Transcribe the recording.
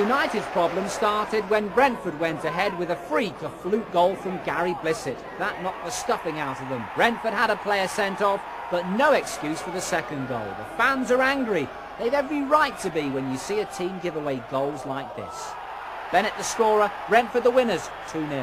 United's problems started when Brentford went ahead with a freak of fluke goal from Gary Blissett. That knocked the stuffing out of them. Brentford had a player sent off, but no excuse for the second goal. The fans are angry. They've every right to be when you see a team give away goals like this. Bennett the scorer, Brentford the winners, 2-0.